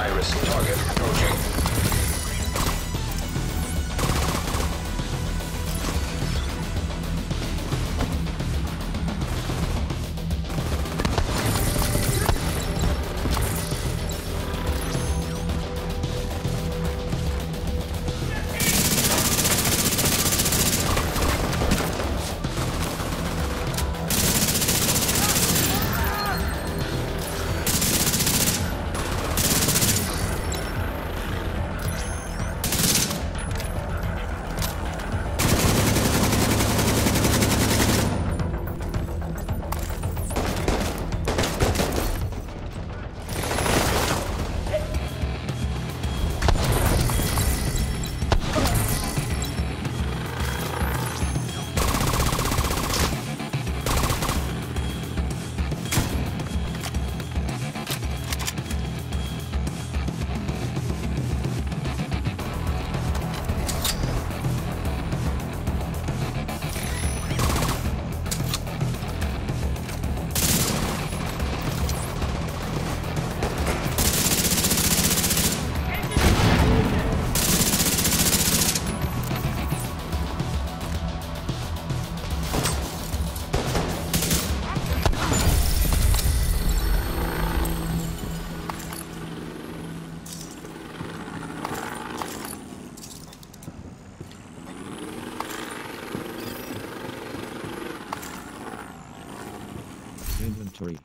Iris target approaching. Inventory.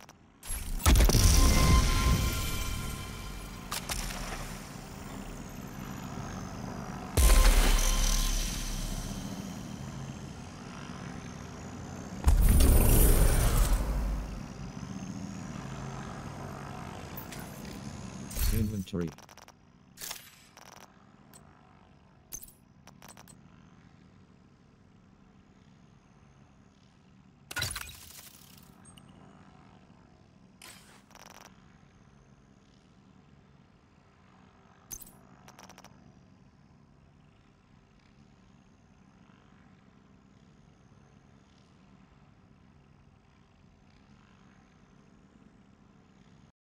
Inventory.